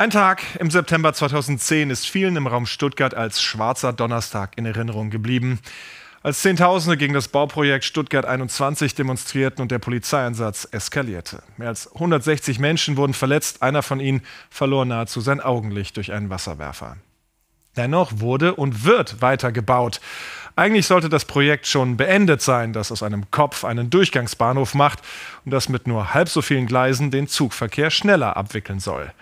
Ein Tag im September 2010 ist vielen im Raum Stuttgart als schwarzer Donnerstag in Erinnerung geblieben. Als Zehntausende gegen das Bauprojekt Stuttgart 21 demonstrierten und der Polizeieinsatz eskalierte. Mehr als 160 Menschen wurden verletzt, einer von ihnen verlor nahezu sein Augenlicht durch einen Wasserwerfer. Dennoch wurde und wird weiter gebaut. Eigentlich sollte das Projekt schon beendet sein, das aus einem Kopf einen Durchgangsbahnhof macht und das mit nur halb so vielen Gleisen den Zugverkehr schneller abwickeln soll.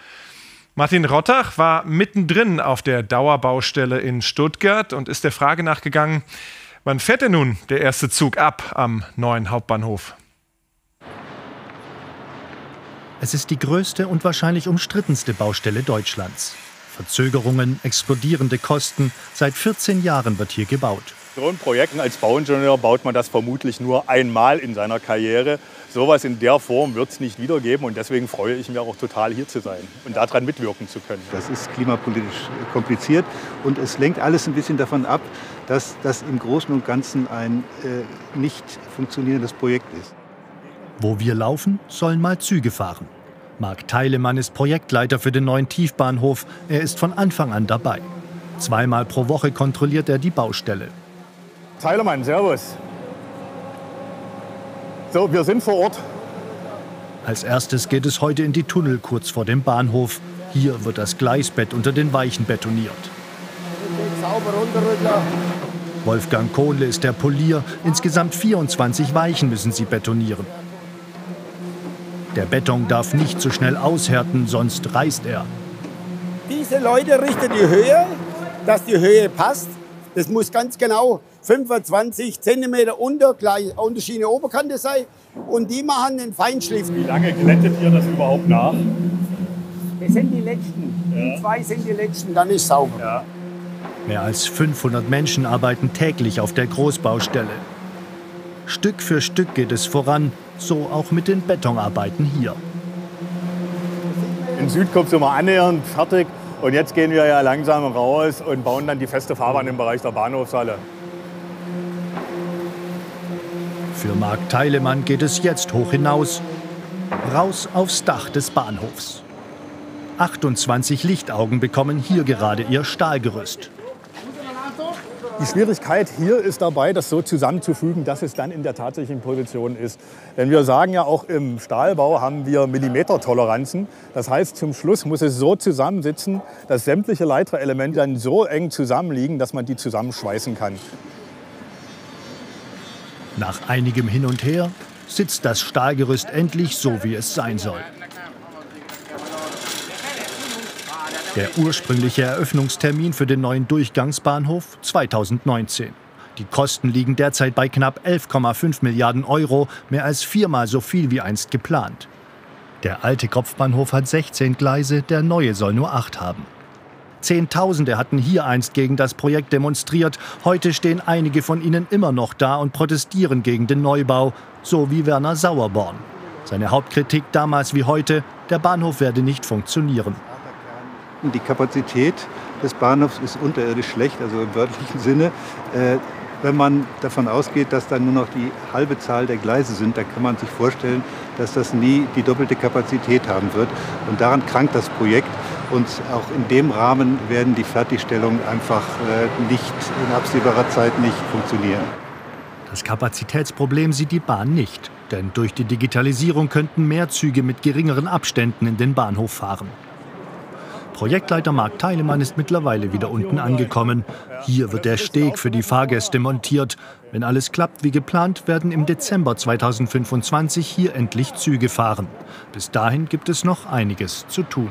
Martin Rottach war mittendrin auf der Dauerbaustelle in Stuttgart und ist der Frage nachgegangen, wann fährt denn nun der erste Zug ab am neuen Hauptbahnhof? Es ist die größte und wahrscheinlich umstrittenste Baustelle Deutschlands. Verzögerungen, explodierende Kosten. Seit 14 Jahren wird hier gebaut. So ein Projekt als Bauingenieur baut man das vermutlich nur einmal in seiner Karriere. Sowas in der Form wird es nicht wiedergeben und deswegen freue ich mich auch total hier zu sein und daran mitwirken zu können. Das ist klimapolitisch kompliziert und es lenkt alles ein bisschen davon ab, dass das im Großen und Ganzen ein äh, nicht funktionierendes Projekt ist. Wo wir laufen, sollen mal Züge fahren. Marc Teilemann ist Projektleiter für den neuen Tiefbahnhof. Er ist von Anfang an dabei. Zweimal pro Woche kontrolliert er die Baustelle. Zeilermann, Servus. So, wir sind vor Ort. Als erstes geht es heute in die Tunnel kurz vor dem Bahnhof. Hier wird das Gleisbett unter den Weichen betoniert. Wolfgang Kohle ist der Polier. Insgesamt 24 Weichen müssen sie betonieren. Der Beton darf nicht zu schnell aushärten, sonst reißt er. Diese Leute richten die Höhe, dass die Höhe passt. Das muss ganz genau 25 cm unter, gleich, Unterschiede Oberkante sein. Und die machen den Feinschliff. Wie lange glättet ihr das überhaupt nach? Das sind die letzten. Ja. Die zwei sind die letzten, dann ist sauber. Ja. Mehr als 500 Menschen arbeiten täglich auf der Großbaustelle. Stück für Stück geht es voran, so auch mit den Betonarbeiten hier. In Süd kommt es immer annähernd fertig. Und jetzt gehen wir ja langsam raus und bauen dann die feste Fahrbahn im Bereich der Bahnhofshalle. Für Marc Teilemann geht es jetzt hoch hinaus, raus aufs Dach des Bahnhofs. 28 Lichtaugen bekommen hier gerade ihr Stahlgerüst. Die Schwierigkeit hier ist dabei, das so zusammenzufügen, dass es dann in der tatsächlichen Position ist. Denn wir sagen ja auch im Stahlbau haben wir Millimetertoleranzen. Das heißt, zum Schluss muss es so zusammensitzen, dass sämtliche Leiterelemente dann so eng zusammenliegen, dass man die zusammenschweißen kann. Nach einigem Hin und Her sitzt das Stahlgerüst endlich so, wie es sein soll. Der ursprüngliche Eröffnungstermin für den neuen Durchgangsbahnhof 2019. Die Kosten liegen derzeit bei knapp 11,5 Milliarden Euro, mehr als viermal so viel wie einst geplant. Der alte Kopfbahnhof hat 16 Gleise, der neue soll nur acht haben. Zehntausende hatten hier einst gegen das Projekt demonstriert. Heute stehen einige von ihnen immer noch da und protestieren gegen den Neubau, so wie Werner Sauerborn. Seine Hauptkritik damals wie heute, der Bahnhof werde nicht funktionieren. Die Kapazität des Bahnhofs ist unterirdisch schlecht, also im wörtlichen Sinne. Äh, wenn man davon ausgeht, dass dann nur noch die halbe Zahl der Gleise sind, dann kann man sich vorstellen, dass das nie die doppelte Kapazität haben wird. Und daran krankt das Projekt. Und auch in dem Rahmen werden die Fertigstellungen einfach äh, nicht in absehbarer Zeit nicht funktionieren. Das Kapazitätsproblem sieht die Bahn nicht. Denn durch die Digitalisierung könnten mehr Züge mit geringeren Abständen in den Bahnhof fahren. Projektleiter Marc Teilemann ist mittlerweile wieder unten angekommen. Hier wird der Steg für die Fahrgäste montiert. Wenn alles klappt wie geplant, werden im Dezember 2025 hier endlich Züge fahren. Bis dahin gibt es noch einiges zu tun.